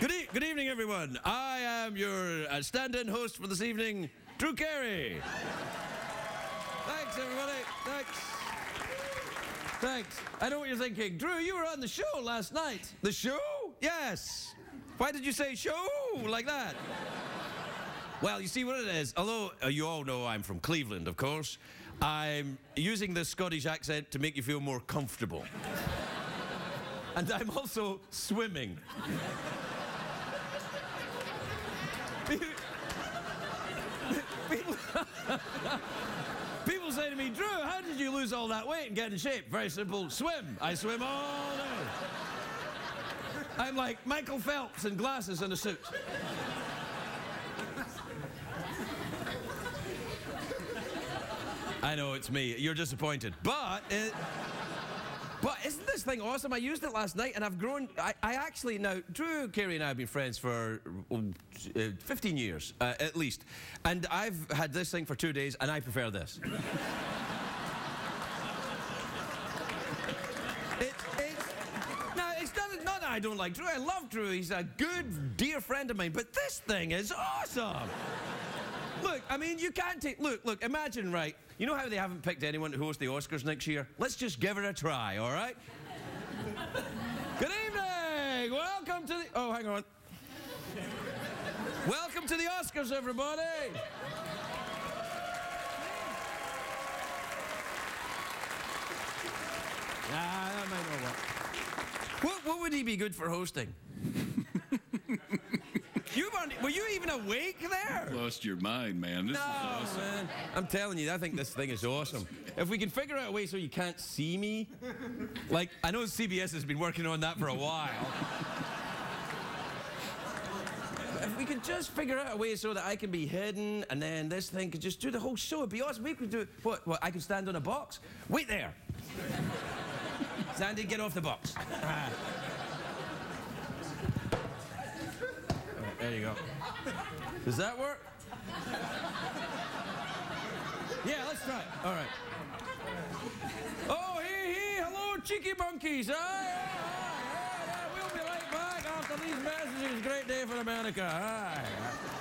Good, e- good evening, everyone. I am your uh, stand-in host for this evening, Drew Carey. Thanks, everybody. Thanks. Thanks. I know what you're thinking. Drew, you were on the show last night. The show? Yes. Why did you say show like that? Well, you see what it is. Although uh, you all know I'm from Cleveland, of course, I'm using the Scottish accent to make you feel more comfortable. And I'm also swimming. People, people say to me, Drew, how did you lose all that weight and get in shape? Very simple, swim. I swim all day. I'm like Michael Phelps in glasses and a suit. I know it's me. You're disappointed, but it, this thing awesome? I used it last night, and I've grown. I, I actually now Drew Carey and I have been friends for uh, 15 years uh, at least, and I've had this thing for two days, and I prefer this. It, it's, no, it's not, I don't like Drew. I love Drew. He's a good, dear friend of mine. But this thing is awesome. Look, I mean, you can't take. Look, look, imagine, right? You know how they haven't picked anyone to host the Oscars next year? Let's just give it a try, all right? Good evening! Welcome to the. Oh, hang on. Welcome to the Oscars, everybody! Ah, that might not work. What, what would he be good for hosting? you weren't, were you even awake there? Lost your mind, man. This No, is awesome. man. I'm telling you, I think this thing is awesome. If we can figure out a way so you can't see me, like, I know CBS has been working on that for a while. if we could just figure out a way so that I can be hidden and then this thing could just do the whole show, it'd be awesome. We could do what? What? I could stand on a box? Wait there. Sandy, get off the box. Ah. Alright, there you go. Does that work? Yeah, let's try it. All right. Oh, hey, hey, hello, cheeky monkeys. Ah, yeah, yeah, yeah, yeah. We'll be right back after these messages. Great day for America. Hi.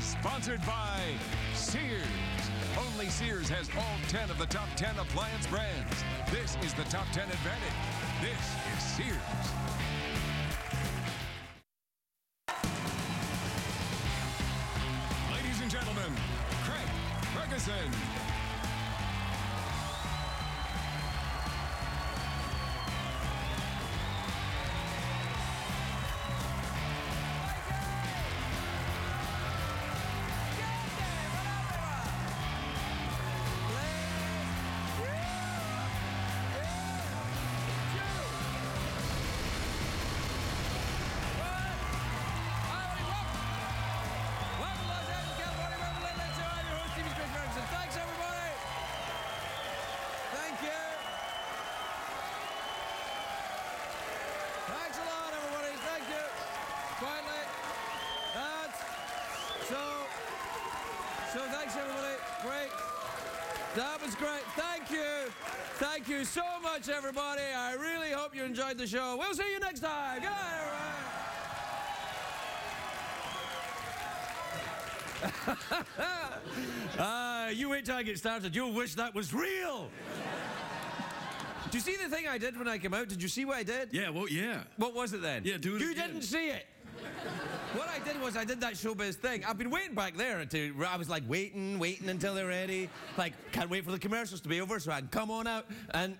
Sponsored by Sears. Only Sears has all 10 of the top 10 appliance brands. This is the top 10 advantage. This is Sears. That was great. Thank you. Thank you so much, everybody. I really hope you enjoyed the show. We'll see you next time. Good night. Ah, you wait till I get started. You'll wish that was real. Do you see the thing I did when I came out? Did you see what I did? Yeah, well, yeah. What was it then? Yeah, do it You again. didn't see it. What I did was I did that showbiz thing. I've been waiting back there to. I was like waiting, waiting until they're ready. Like can't wait for the commercials to be over so I can come on out and.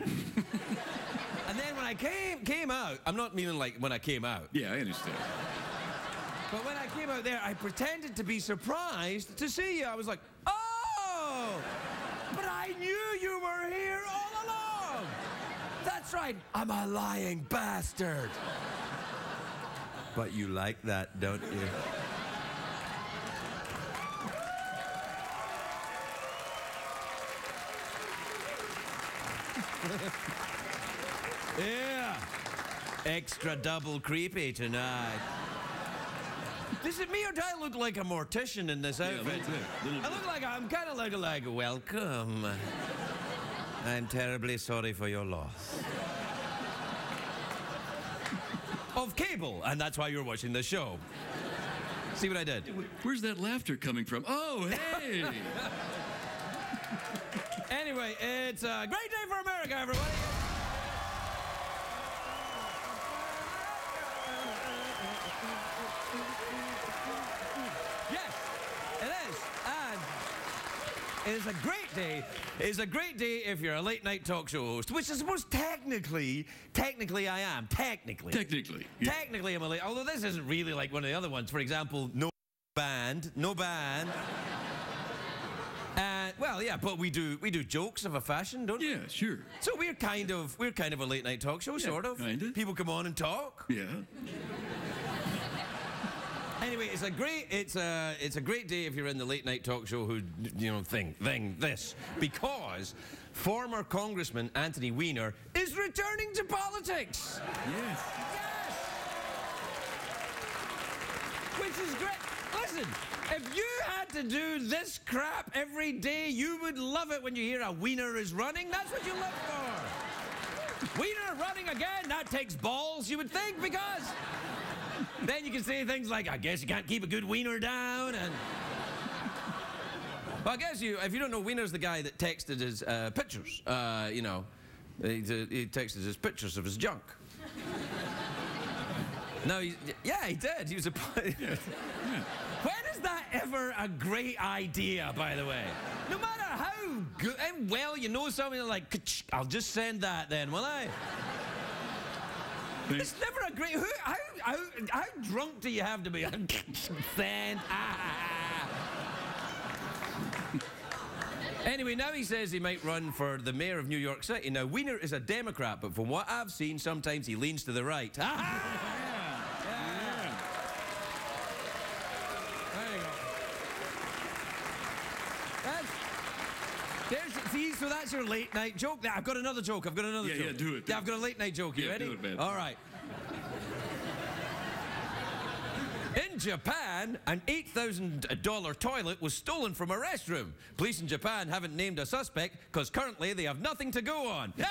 and then when I came came out, I'm not meaning like when I came out. Yeah, I understand. But when I came out there, I pretended to be surprised to see you. I was like, oh, but I knew you were here all along. That's right, I'm a lying bastard but you like that, don't you? yeah. Extra double creepy tonight. Is it me or do I look like a mortician in this outfit? little I look like I'm kind of like like welcome. I'm terribly sorry for your loss. Of cable, and that's why you're watching the show. See what I did? Where's that laughter coming from? Oh, hey! Anyway, it's a great day for America, everybody. Is a great day. It is a great day if you're a late night talk show host, which I suppose technically, technically I am. Technically. Technically. yeah. Technically, I'm a late. Although this isn't really like one of the other ones. For example, no band, no band. Uh, well, yeah, but we do we do jokes of a fashion, don't we? yeah, sure. So we're kind of we're kind of a late night talk show, sort of. kinda. People come on and talk. Yeah. Anyway, it's a great it's a it's a great day if you're in the late night talk show who you know thing thing this because former Congressman Anthony Weiner is returning to politics. Yes. Yes. Which is great. Listen, if you had to do this crap every day, you would love it when you hear a wiener is running. That's what you look for. Wiener running again, that takes balls, you would think, because then you can say things like, I guess you can't keep a good wiener down, and. Well, I guess you, if you don't know, Weiner's the guy that texted his uh, pictures. Uh, you know, he, he texted his pictures of his junk. No, he, yeah, he did. He was a. When is that ever a great idea, by the way? No matter how good and well you know something, like, I'll just send that then, will I? It's never a great. Who, how, how, how drunk do you have to be? send. Ah, ah, ah. Anyway, now he says he might run for the mayor of New York City. Now, Weiner is a Democrat, but from what I've seen, sometimes he leans to the right. There's, see, so that's your late night joke. Now, I've got another joke. I've got another Yeah, joke. yeah, yeah, do it, do Yeah, I've got a late night joke. You Yeah, ready? do it, man. All right. In Japan, an $8,000 toilet was stolen from a restroom. Police in Japan haven't named a suspect because currently they have nothing to go on.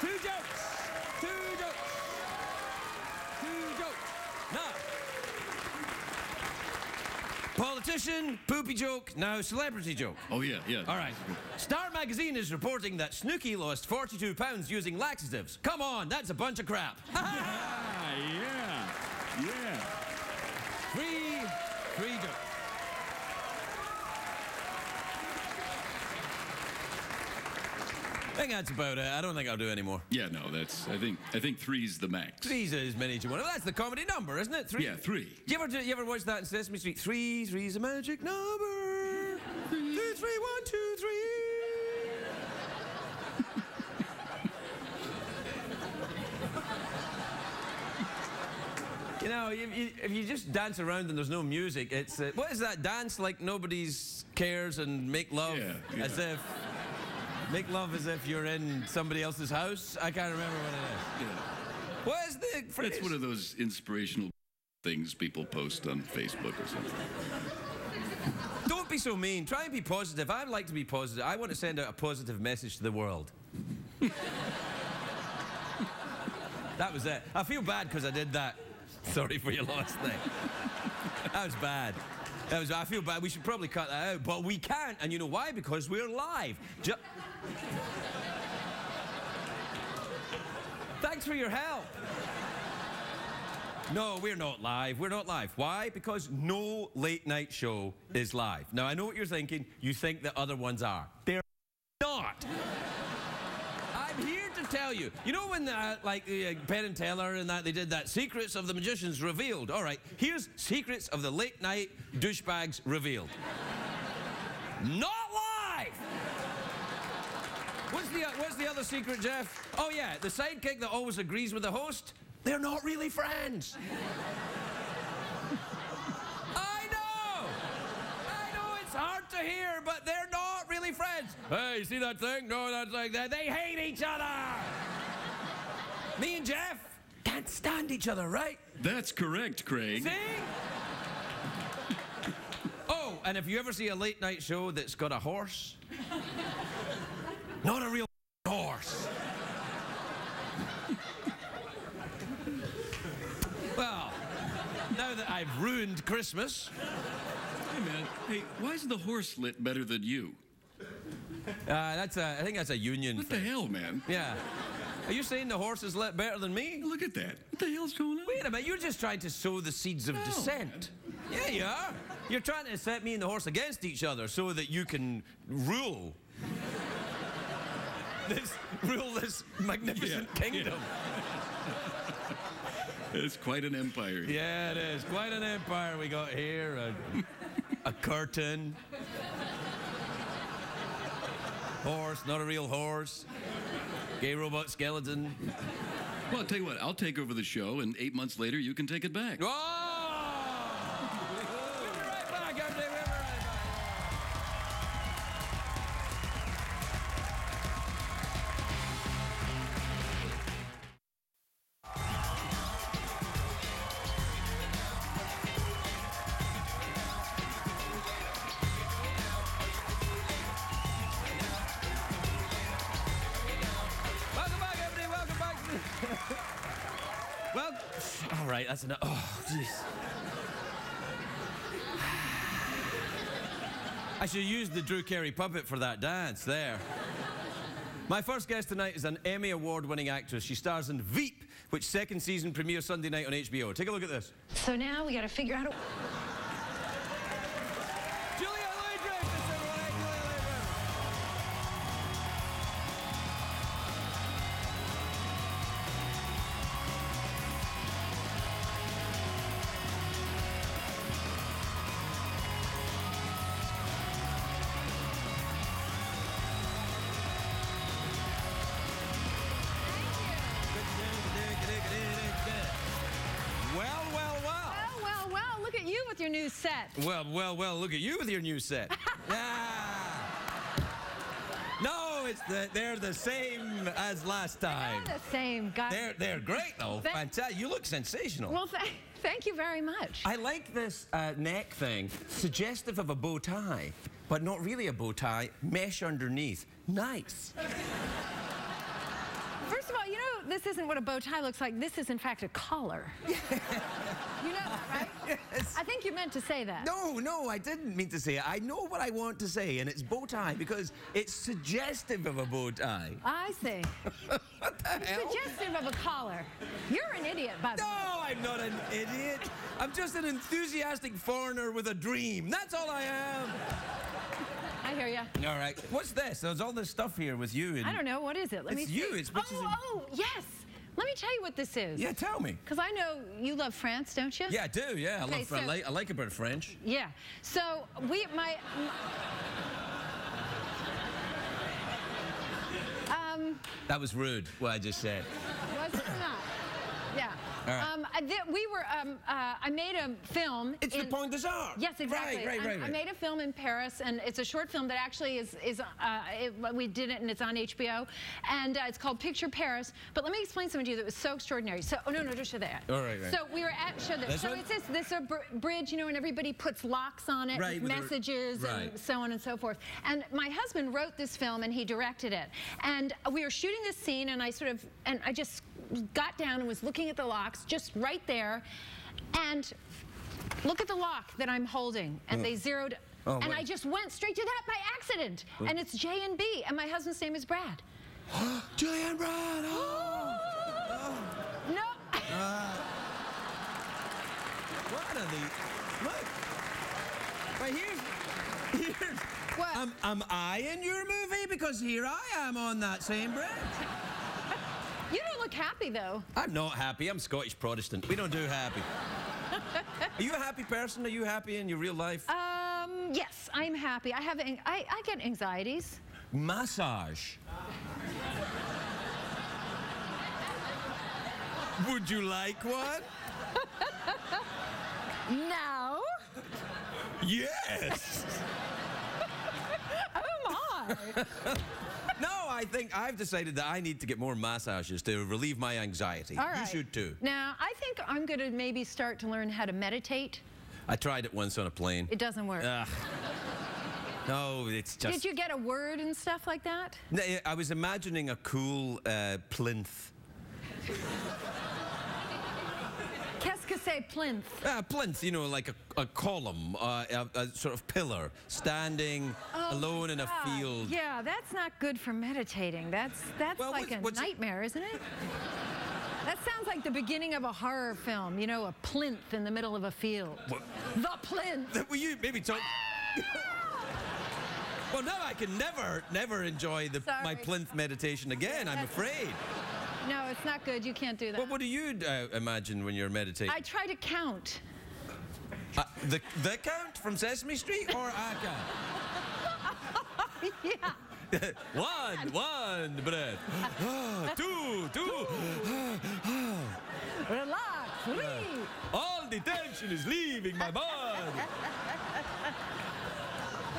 Two jokes. Two jokes. Two jokes. Now, politician, poopy joke, now celebrity joke. Oh, yeah, yeah. All right. Star magazine is reporting that Snooki lost 42 pounds using laxatives. Come on, that's a bunch of crap. Ah, yeah. Yeah. Three, three jokes. I think that's about it. I don't think I'll do any more. Yeah, no, that's, I think, I think three's the max. Three's as many as you want. Well, that's the comedy number, isn't it? Three. Yeah, three. Do you ever, do you ever watch that in Sesame Street? Three, three's a magic number. Two, three, one, two, three. You know, if you, if you just dance around and there's no music, it's uh, what is that dance like? Nobody's cares and make love Yeah, yeah. as if make love as if you're in somebody else's house. I can't remember what it is. Yeah. What is the phrase? That's one of those inspirational things people post on Facebook or something. Don't be so mean. Try and be positive. I'd like to be positive. I want to send out a positive message to the world. that was it. I feel bad because I did that. Sorry for your last thing. That was bad. That was. I feel bad. We should probably cut that out, but we can't. And you know why? Because we're live. Ju- Thanks for your help. No, we're not live. We're not live. Why? Because no late night show is live. Now, I know what you're thinking. You think that other ones are. They're not. I'm here to tell you. You know when, uh, like, uh, Penn and Teller and that, they did that Secrets of the Magicians Revealed. All right, here's Secrets of the Late Night Douchebags Revealed. not the what's the other secret, Jeff? Oh yeah, the sidekick that always agrees with the host. They're not really friends. I know. I know it's hard to hear, but they're not really friends. Hey, you see that thing? No, that's like that. They hate each other. Me and Jeff can't stand each other, right? That's correct, Craig. See? oh, and if you ever see a late night show that's got a horse, not a real horse. well, now that I've ruined Christmas, Hey, man. Hey, why is the horse lit better than you? uh, that's a, I think that's a union What the hell, man? Yeah. Are you saying the horse is lit better than me? Look at that. What the hell's going on? Wait a minute, you're just trying to sow the seeds of No, dissent. Yeah, you are. You're trying to set me and the horse against each other so that you can rule. This rule this magnificent Yeah, kingdom. It's quite an empire. Yeah. it is. Quite an empire we got here. A, a curtain. Horse, not a real horse. Gay robot skeleton. Well, I'll tell you what. I'll take over the show, and eight months later, you can take it back. Oh! Should use the Drew Carey puppet for that dance there. My first guest tonight is an Emmy Award winning actress. She stars in Veep, which second season premieres Sunday night on HBO. Take a look at this. So now we got to figure out set. Well, well, well, look at you with your new set. Ah. No, it's the, they're the same as last time. They're the same guy. They're, they're great, though. Thank- Fantastic. You look sensational. Well, th- thank you very much. I like this uh, neck thing, suggestive of a bow tie, but not really a bow tie, mesh underneath. Nice. First of all, you know, this isn't what a bow tie looks like. This is, in fact, a collar. you know that, right? Yes. I think you meant to say that. No, no, I didn't mean to say it. I know what I want to say, and it's bow tie because it's suggestive of a bow tie. I see. What the hell? Suggestive of a collar. You're an idiot, by the No, way. I'm not an idiot. I'm just an enthusiastic foreigner with a dream. That's all I am. I hear you. All right. What's this? There's all this stuff here with you. And I don't know. What is it? Let It's me you, see. it's oh, oh, yes. Let me tell you what this is. Yeah, tell me. Because I know you love France, don't you? Yeah, I do. Yeah, I Okay, love. I like. I like a bit of French. Yeah. So we, my. Um, That was rude. What I just said. was it not? Right. Um, we were. Um, uh, I made a film. It's in, the Pont des Arts. Yes, exactly. Right, right, I- right, I, made a film in Paris, and it's a short film that actually is is uh, it, we did it, and it's on HBO, and uh, it's called Picture Paris. But let me explain something to you that was so extraordinary. So, oh no, no, just show that. All right, right. So we were at show this. This so one? it's this this a br- bridge, you know, and everybody puts locks on it, Right, with with the- messages right. and so on and so forth. And my husband wrote this film, and he directed it. And we were shooting this scene, and I sort of and I just got down and was looking at the locks, just right there, and look at the lock that I'm holding, and hmm. they zeroed. Oh, and wait. I just went straight to that by accident. And it's J and B, and my husband's name is Brad. Julian Brad. Oh. No. What are the? Look. Right here's. Here's. What? Am, am I in your movie? Because here I am on that same bridge. Look happy though. I'm not happy. I'm Scottish Protestant. We don't do happy. Are you a happy person? Are you happy in your real life? Um, yes, I'm happy. I have, an- I, I get anxieties. massage. Would you like one? No. Yes. Oh my. No, I think I've decided that I need to get more massages to relieve my anxiety. All right. You should too. Now, I think I'm going to maybe start to learn how to meditate. I tried it once on a plane. It doesn't work. Ugh. No, it's just. Did you get a word and stuff like that? No, I was imagining a cool uh, plinth. C'est plinth? Uh, plinth, you know, like a, a column, uh, a, a sort of pillar, standing alone in a field. Yeah, that's not good for meditating. That's that's Well, like what's- a what's nightmare, isn't it? That sounds like the beginning of a horror film. You know, a plinth in the middle of a field. What- The plinth. Will you maybe talk? well, now I can never, never enjoy the, my plinth meditation again. I'm afraid. No, it's not good. You can't do that. Well, what do you uh, imagine when you're meditating? I try to count. Uh, the the count from Sesame Street or a count? yeah. one, one breath. Two, two. Relax. Three. All the tension is leaving my body.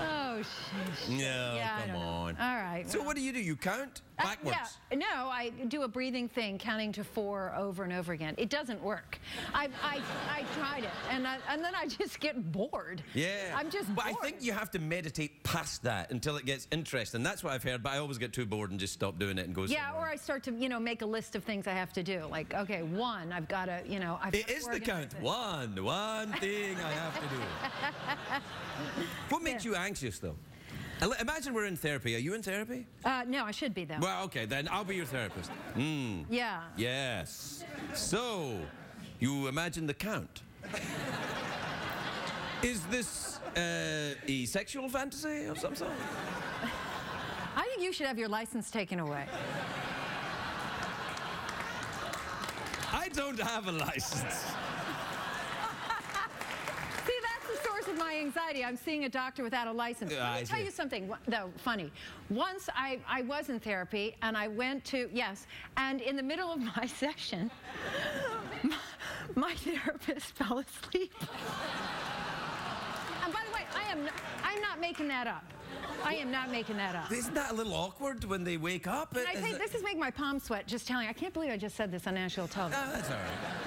Oh, sheesh. No, Yeah, come on. All right. So well. what do you do? You count Uh, backwards. yeah. No, I do a breathing thing, counting to four over and over again. It doesn't work. I, I, I tried it, and, I, and then I just get bored. Yeah. I'm just But bored. I think you have to meditate past that until it gets interesting. That's what I've heard, but I always get too bored and just stop doing it and go Yeah, or. I start to, you know, make a list of things I have to do. Like, okay, one, I've got to, you know, I've It gotta the count. it. One, one thing I have to do. what makes you anxious, though? Imagine we're in therapy. Are you in therapy? Uh, no, I should be though. Well, okay, then I'll be your therapist. Mm, yeah. yes. So, you imagine the count. is this uh, a sexual fantasy of some sort? I think you should have your license taken away. I don't have a license. See, that's the source of my anxiety. I'm seeing a doctor without a license. Yeah, Let me I tell see. you something, though, funny. Once I, I was in therapy and I went to, yes, and in the middle of my session, my, my therapist fell asleep. And by the way, I am, I'm not making that up. I am not making that up. Isn't that a little awkward when they wake up? And I think this is making my palms sweat just telling. I can't believe I just said this on national television. Ah, that's all right.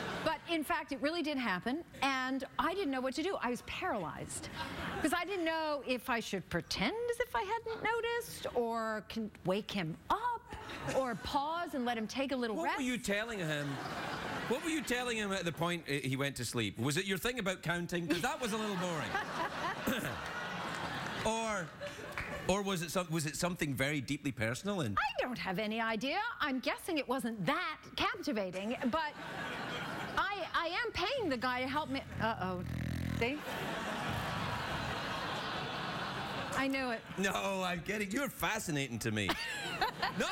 In fact, it really did happen, and I didn't know what to do. I was paralyzed because I didn't know if I should pretend as if I hadn't noticed, or can wake him up, or pause and let him take a little What rest. were you telling him? What were you telling him at the point he went to sleep? Was it your thing about counting? Because that was a little boring. or, or was it some, was it something very deeply personal? And I don't have any idea. I'm guessing it wasn't that captivating, but I I am paying the guy to help me. Uh oh. See? I knew it. no, I'm getting you're fascinating to me. no,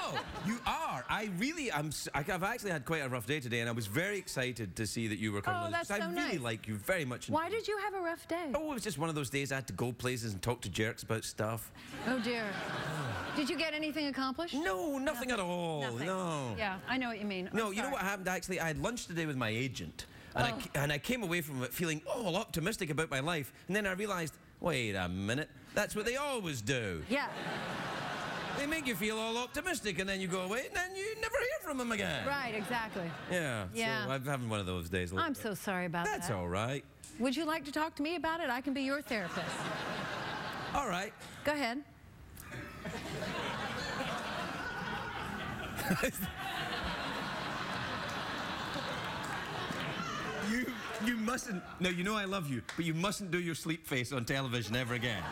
you are. I really, I'm. I've actually had quite a rough day today, and I was very excited to see that you were coming. Oh, that's so I really nice. like you very much. Why did you have a rough day? Oh, it was just one of those days I had to go places and talk to jerks about stuff. Oh dear. Did you get anything accomplished? No, nothing, at all. Nothing. No. Yeah, I know what you mean. No, you know what happened actually? I had lunch today with my agent, and, I, Oh. ca- and I came away from it feeling all optimistic about my life. And then I realized, wait a minute, that's what they always do. Yeah. They make you feel all optimistic, and then you go away, and then you never hear from them again. Right, exactly. Yeah. Yeah. So I'm having one of those days. I'm so sorry about That's that. That's all right. Would you like to talk to me about it? I can be your therapist. All right. Go ahead. You you mustn't. No, you know I love you, but you mustn't do your sleep face on television ever again.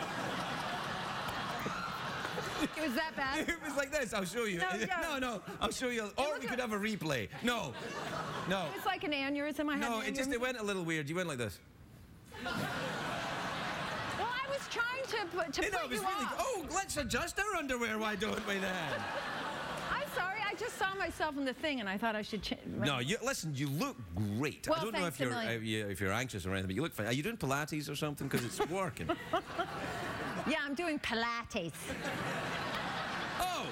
It was that bad? it was like this. I'll show you. No, no. no, no, I'll show you. Or we could have a replay. No, no. It's like an aneurysm. I had No, it just it went a little weird. You went like this. Well, I was trying to to You know, put it was you really. off. Oh, let's adjust our underwear. Why don't we then? I'm sorry. I just saw myself in the thing, and I thought I should. Ch- No, you listen. You look great. I don't know if you're uh, you- if you're anxious or anything, but you look fine. Are you doing Pilates or something? Because it's working. Yeah, I'm doing Pilates. Oh,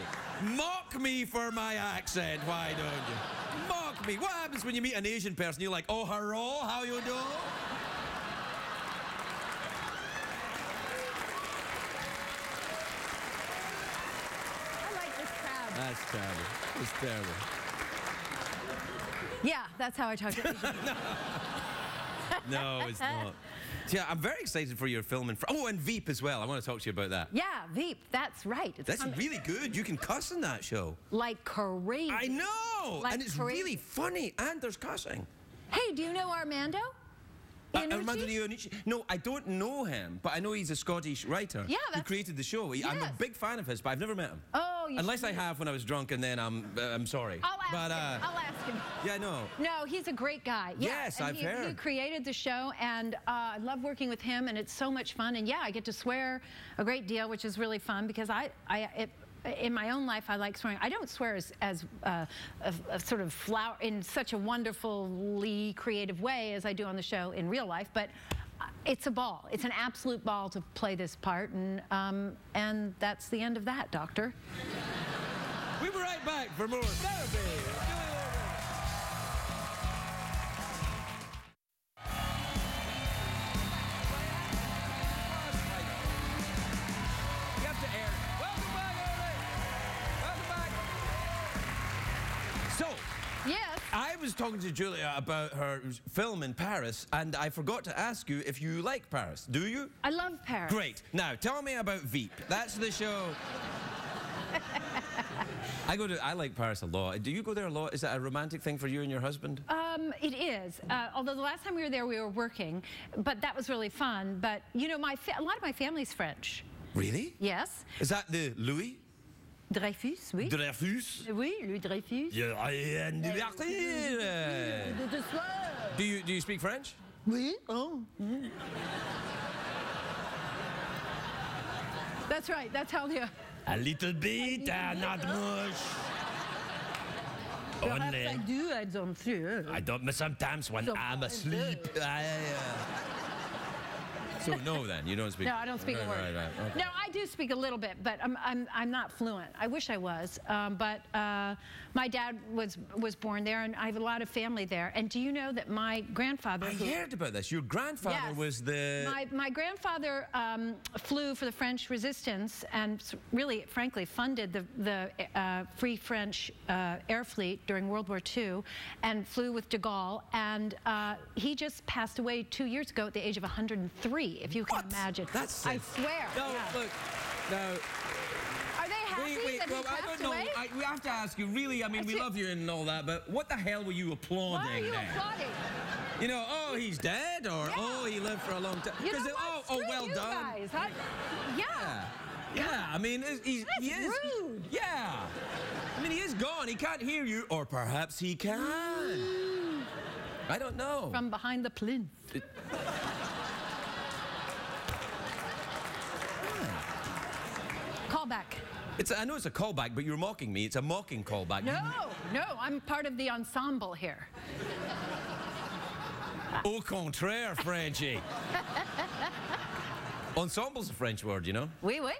mock me for my accent, why don't you? Mock me. What happens when you meet an Asian person? You're like, oh, hello, how you do? I like this crowd. That's terrible. It's terrible. Yeah, that's how I talk to Asian. No, it's not. Yeah, I'm very excited for your film. And fr- oh, and Veep as well. I want to talk to you about that. yeah, Veep, that's right. It's That's coming really good. You can cuss in that show. like crazy. I know, Like and it's crazy. really funny, and there's cussing. Hey, do you know Armando? Uh? Armando Iannucci? No, I don't know him, but I know he's a Scottish writer Yeah, who created the show. He- I'm a big fan of his, but I've never met him. Oh, you Unless I have when I was drunk, and then I'm uh, I'm sorry. I'll ask but, him. uh, I'll ask him. Yeah, no. No, he's a great guy. Yeah, Yes, and I've he, He created the show, and uh, I love working with him, and it's so much fun. And yeah, I get to swear a great deal, which is really fun because I, I, it, in my own life, I like swearing. I don't swear as, as uh, a, a sort of flower in such a wonderfully creative way as I do on the show in real life, but. uh, It's a ball. It's an absolute ball to play this part, and um, and that's the end of that, Doctor. We'll be right back for more therapy. I talking to Julia about her film in Paris, and I forgot to ask you if you like Paris. Do you? I love Paris. Great. Now, tell me about Veep. That's the show. I go to. I like Paris a lot. Do you go there a lot? Is that a romantic thing for you and your husband? Um, it is. Uh, although the last time we were there, we were working, but that was really fun. But you know, my a lot of my family's French. Really? Yes. Is that the Louis Dreyfus, oui. Dreyfus? oui, Louis Dreyfus. Yeah, I the actor. De soir. Do you do you speak French? Oui. Oh. That's right. That's how the. A little bit, uh, not much. Perhaps Only. I do. I don't see. I don't. but Sometimes when I'm asleep, I. Uh... So no, then you don't speak. No, I don't speak right, a word. Right, right, okay. No, I do speak a little bit, but I'm, I'm, I'm not fluent. I wish I was. Um, but uh, my dad was, was born there, and I have a lot of family there. And do you know that my grandfather. I who- heard about this. Your grandfather Yes. was the. My, my grandfather um, flew for the French resistance and really, frankly, funded the, the uh, Free French uh, Air Fleet during World War II and flew with de Gaulle. And uh, he just passed away two years ago at the age of 103, if you can What? imagine. That's I swear. No, yeah. look. No. Are they happy Wait, wait. that Well, he I don't know. away? I, we have to ask you. Really, I mean, I we love you and all that, but what the hell were you applauding Why are you then? applauding? You know, oh, he's dead, or Yeah. oh, he lived for a long time. You know 'Cause it- what? oh, oh, well you done. Guys. I, yeah. Yeah. Yeah, I mean, he's, he's, he That's is. rude. Yeah. I mean, he is gone. He can't hear you, or perhaps he can. I don't know. From behind the plinth. Call back. It's, I know it's a callback, but you're mocking me. It's a mocking callback. No, no, I'm part of the ensemble here. Au contraire, Frenchie. Ensemble's a French word, you know? Oui, oui.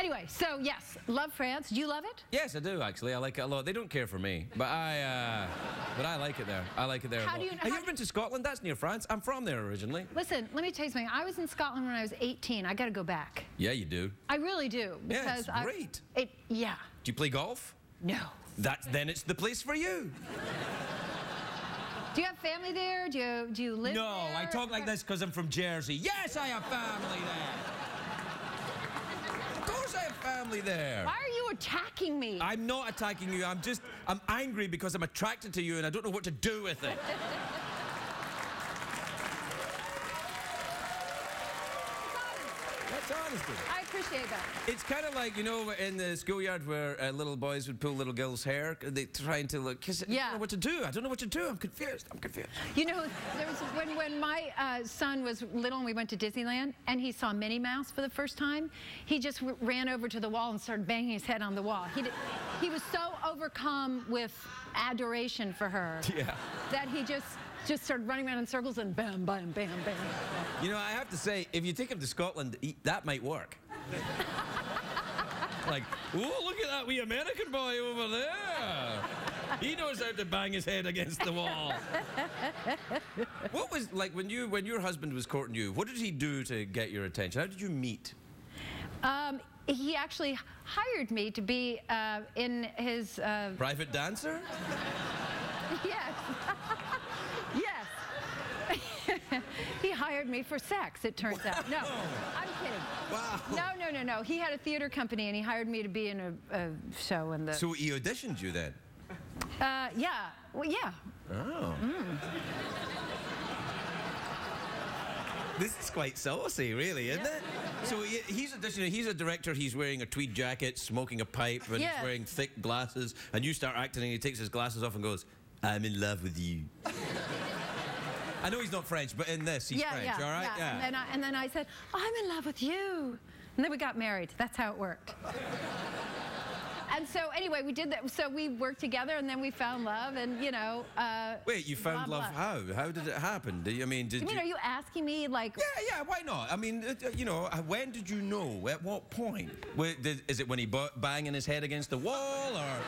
Anyway, so yes, love France. Do you love it? Yes, I do actually. I like it a lot. They don't care for me, but I, uh, but I like it there. I like it there. a How lot. do you- Have you ever been to Scotland? That's near France. I'm from there originally. Listen, let me tell you something. I was in Scotland when I was 18. I got to go back. Yeah, you do. I really do Yeah, because it's I, great. It, yeah. Do you play golf? No. That's then it's the place for you. Do you have family there? Do you do you live No, there? I talk like this because I'm from Jersey. Yes, I have family there. Of course, I have family there. Why are you attacking me? I'm not attacking you. I'm just I'm angry because I'm attracted to you and I don't know what to do with it. That's honesty. I appreciate that. It's kind of like you know in the schoolyard where uh, little boys would pull little girls' hair. They trying to look. Kiss it. I Yeah. don't know what to do. I don't know what to do. I'm confused. I'm confused. You know, there was when when my uh, son was little and we went to Disneyland and he saw Minnie Mouse for the first time, he just w- ran over to the wall and started banging his head on the wall. He did, he was so overcome with adoration for her Yeah. that he just just started running around in circles and bam, bam, bam, bam. You know, I have to say, if you take him to Scotland, he, that might work. like, oh, look at that wee American boy over there. He knows how to bang his head against the wall. what was like when you when your husband was courting you? What did he do to get your attention? How did you meet? Um, he actually hired me to be uh, in his. Uh, Private dancer? yes. he hired me for sex, it turns out. No, I'm kidding. Wow. No, no, no, no. He had a theater company and he hired me to be in a, a show in the. So he auditioned you then? uh, yeah. Well, yeah. Oh. This is quite saucy, really, isn't Yeah. it? So he, he's auditioning. He's a director. He's wearing a tweed jacket, smoking a pipe, and Yes. he's wearing thick glasses. And you start acting, and he takes his glasses off and goes, "I'm in love with you." I know he's not French, but in this, he's yeah, French. yeah, all right, yeah. And, then I, and then I said, I'm in love with you. And then we got married. That's how it worked. and so anyway, we did that. So we worked together, and then we found love, and you know. Uh, Wait, you found blah, love blah. how? How did it happen? Did you, I mean, did I mean, you? are you asking me like? Yeah, yeah, why not? I mean, uh, uh, you know, uh, when did you know? At what point? Is it when he banging his head against the wall, or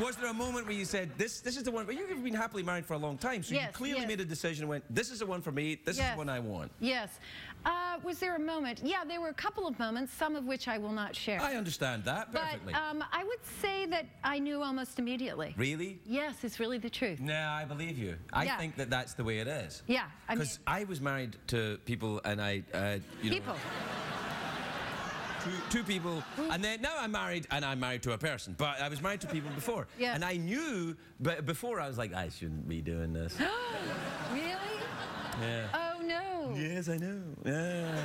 was there a moment where you said, "This, this is the one"? But you've been happily married for a long time, so you clearly yes. made a decision. and Went, "This is the one for me. This is the one I want." Yes. Uh, was there a moment? Yeah, there were a couple of moments, some of which I will not share. I understand that but um, I would say that I knew almost immediately. really? Yes, it's really the truth. Nah, I believe you. I Yeah. think that that's the way it is. Yeah, I mean, Because I was married to people, and I, uh, you know, people. Two, two people, and then now I'm married, and I'm married to a person. But I was married to people before, Yeah. and I knew, but before I was like, I shouldn't be doing this. Really? yeah. Oh no. Yes, I know. Yeah.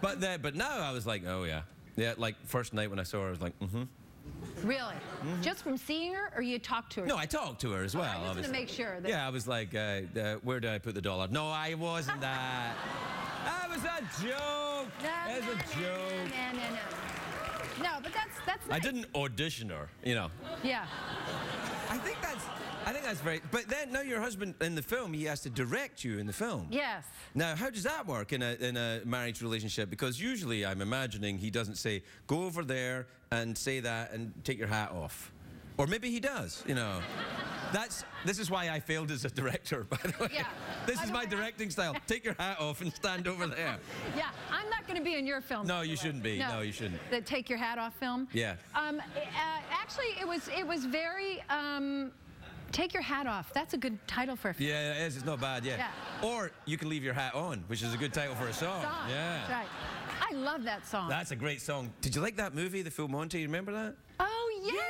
but then, but now I was like, oh yeah, yeah. Like first night when I saw her, I was like, mm-hmm. Really? Just from seeing her, or you talked to her? No, I talked to her as well. I just to make sure that- Yeah, I was like, uh, uh, where did I put the dollar? No, I wasn't that. that was a joke. No, That was no, a no, joke. No, no, no. No, but that's that's. I didn't audition her, you know. Yeah. I think that's, I think that's very. But then now your husband in the film, he has to direct you in the film. Yes. Now, how does that work in a in a marriage relationship? Because usually, I'm imagining he doesn't say, "Go over there and say that and take your hat off," or maybe he does. You know, that's this is why I failed as a director. By the way, Yeah. this is my directing style. Take your hat off and stand over there. Yeah. I'm not going to be in your film. No, you shouldn't be. No, you shouldn't. The take your hat off film. Yeah. Um, uh, actually, it was it was very. Um, take your hat off. That's a good title for a film. Yeah, it is. It's not bad. Yeah. Yeah. Or you can leave your hat on, which is a good title for a song. Song. Yeah. That's right. I love that song. That's a great song. Did you like that movie, The Full Monty? You remember that? oh yeah. Yeah,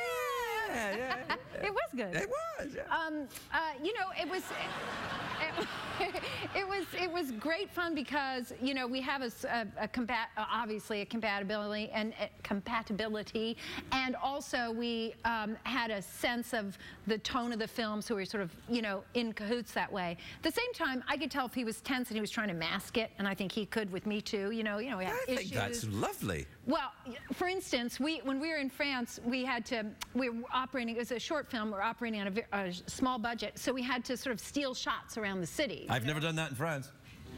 yeah. it was good. It was. Yeah. Um, uh, you know, it was. It, it was it was great fun because you know we have a combat uh, obviously a compatibility and uh, compatibility and also we um, had a sense of the tone of the film so we were sort of you know in cahoots that way. At the same time, I could tell if he was tense and he was trying to mask it, and I think he could with me too. You know, you know we I issues. think that's lovely. Well, for instance, we when we were in France, we had to we were operating. It was a short film. We are operating on a, a small budget, so we had to sort of steal shots around the city. I've never done that in France.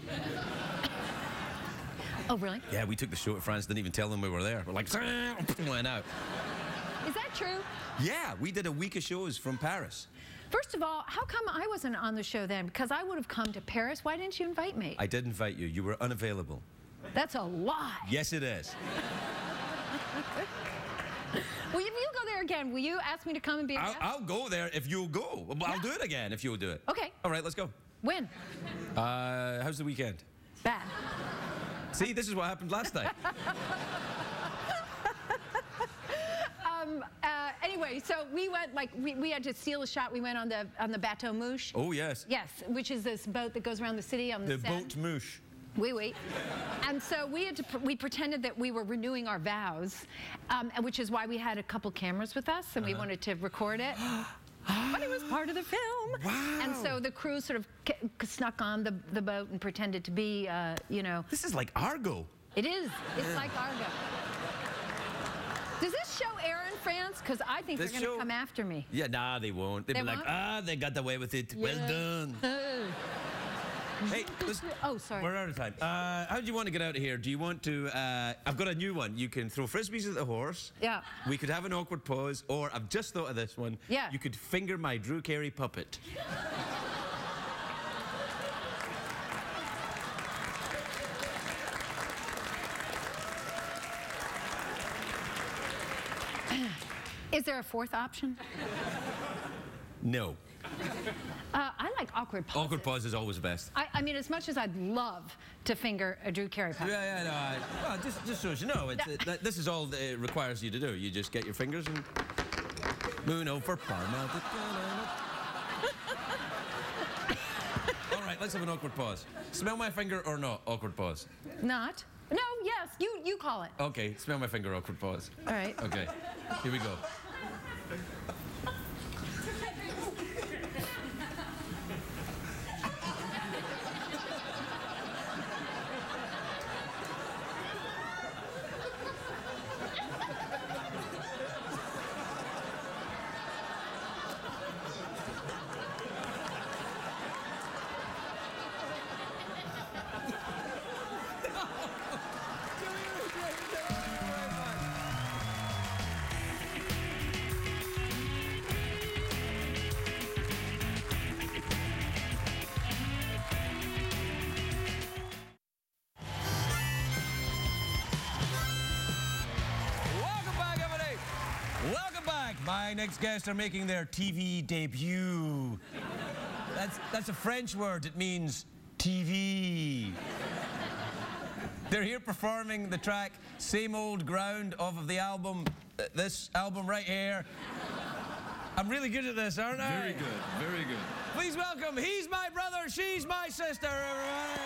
oh, really? Yeah, we took the show at France, didn't even tell them we were there. We're like, went out. Is that true? Yeah, we did a week of shows from Paris. First of all, how come I wasn't on the show then? Because I would have come to Paris. Why didn't you invite me? I did invite you. You were unavailable. That's a lie. Yes, it is. Well, if you go there again, will you ask me to come and be a I'll, guest? I'll go there if you'll go. I'll do it again if you'll do it. Okay. All right, let's go. when? Uh, how's the weekend? Bad. See, this is what happened last night. Um, uh, anyway, so we went like we, we had to steal a shot. We went on the on the Bateau Mouche. Oh, yes. Yes, which is this boat that goes around the city on the, The Seine. boat moosh. Oui, oui. And so we had to, pr- we pretended that we were renewing our vows, um, which is why we had a couple cameras with us, and we Uh-huh. wanted to record it. but it was part of the film. Wow. And so the crew sort of snuck on the, the boat and pretended to be, uh, you know, This is like Argo. it is. It's like Argo. Does this show air in France? Because I think This they're going to come after me. Yeah, nah, they won't. They'll They be like, won't? ah, they got away with it. Well done. Hey, let's, Oh, sorry. We're out of time. Uh, how do you want to get out of here? Do you want to? Uh, I've got a new one. You can throw frisbees at the horse. Yeah. We could have an awkward pause, or I've just thought of this one. Yeah. You could finger my Drew Carey puppet. Is there a fourth option? No. Uh, I like awkward pauses. Awkward pause is always the best. I, I mean, as much as I'd love to finger a Drew Carey puppet. Yeah, yeah, no. I, well, just, just so you know, it's, uh, this is all that it requires you to do. You just get your fingers and moon over Parma. all right, let's have an awkward pause. Smell my finger or not? Awkward pause. Not? No, yes, you, you call it. Okay, smell my finger. Awkward pause. All right. Okay, here we go. My next guests are making their TV debut. That's, that's a French word. It means TV. They're here performing the track Same Old Ground off of the album, uh, this album right here. I'm really good at this, aren't I? Very good, very good. Please welcome He's My Brother, She's My Sister, everybody.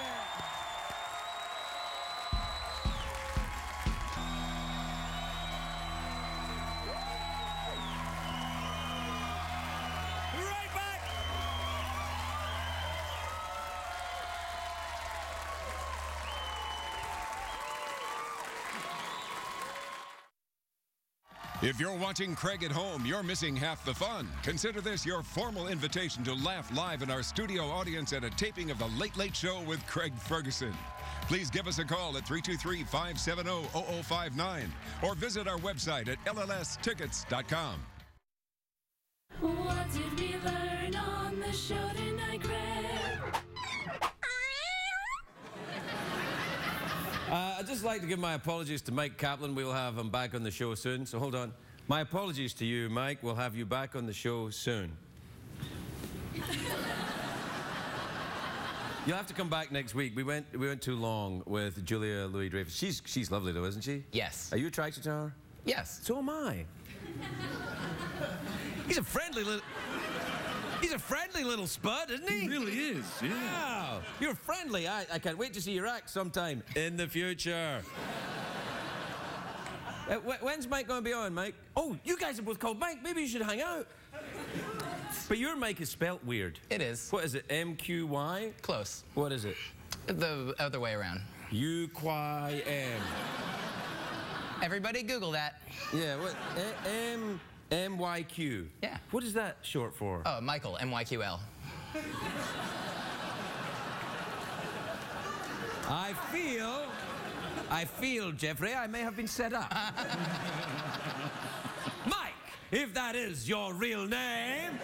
If you're watching Craig at home, you're missing half the fun. Consider this your formal invitation to laugh live in our studio audience at a taping of The Late Late Show with Craig Ferguson. Please give us a call at 323 570 0059 or visit our website at llstickets.com. What did we learn on the show tonight, I'd just like to give my apologies to Myq Kaplan. We'll have him back on the show soon. So hold on. My apologies to you, Mike. We'll have you back on the show soon. You'll have to come back next week. We went we went too long with Julia Louis Dreyfus. She's she's lovely though, isn't she? Yes. Are you attracted to her? Yes. So am I. He's a friendly little. He's a friendly little spud, isn't he? He really is, yeah. Wow, you're friendly. I, I can't wait to see your act sometime in the future. Uh, wh- when's Mike going to be on, Mike? Oh, you guys are both called Mike. Maybe you should hang out. But your Mike is spelt weird. It is. What is it? M Q Y? Close. What is it? The other way around. U Y M. Everybody Google that. Yeah. What? A- M M Y Q. Yeah. What is that short for? Oh, Michael, M-Y-Q-L. I feel, I feel, Jeffrey, I may have been set up. Mike, if that is your real name.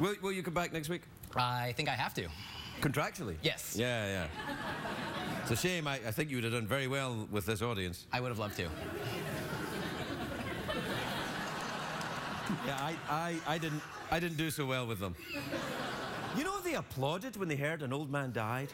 Will, will you come back next week? I think I have to. Contractually? Yes. Yeah, yeah. It's a shame. I, I think you would have done very well with this audience. I would have loved to. Yeah, I, I, I didn't, I didn't do so well with them. You know, they applauded when they heard an old man died.